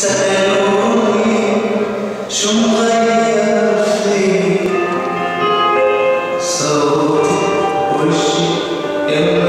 So, worship and